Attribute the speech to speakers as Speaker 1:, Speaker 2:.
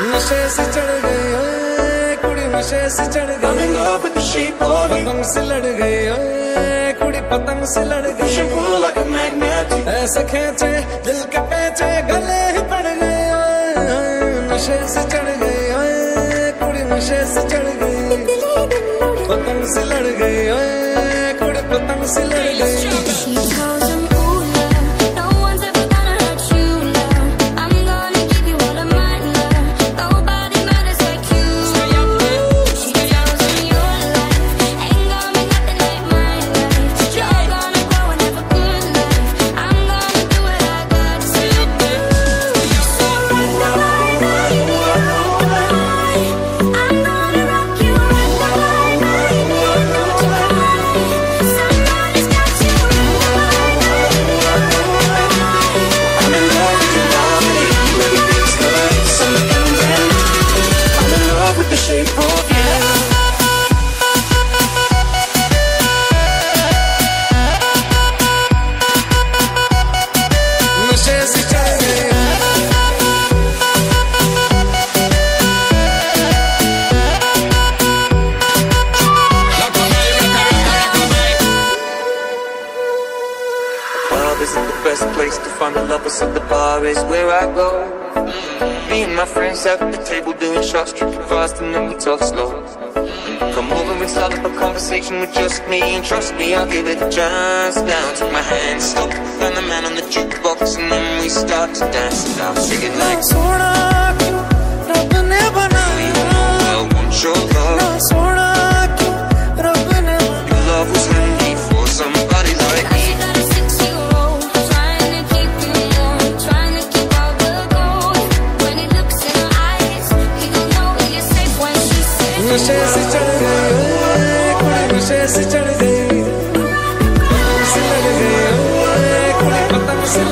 Speaker 1: नशे से चढ़ गई ओए कुड़ी नशे से चढ़ गई। पतंग से लड़ गई ओए कुड़ी पतंग से लड़ गई ऐसे खेचे दिल के पेचे गले ही पड़ गए ओए नशे से चढ़ गई ओए कुड़ी नशे से चढ़ गई पतंग से लड़ गई ओए isn't the best place to find the lovers, so the bar is where I go. Me and my friends at the table doing shots, tripping fast, and then we talk slow. Come over and start up a conversation with just me, and trust me, I'll give it a chance. Now take my hand, stop, find the man on the jukebox, and then we start to dance. And I'll sing it like. नशे से चढ़ गई कुड़ी नशे चढ़ गई कुड़ी पतंग से